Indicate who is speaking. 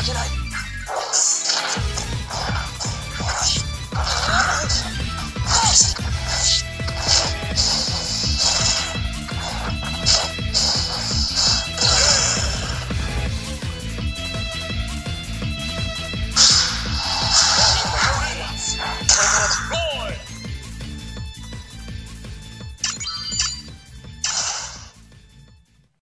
Speaker 1: Why can I?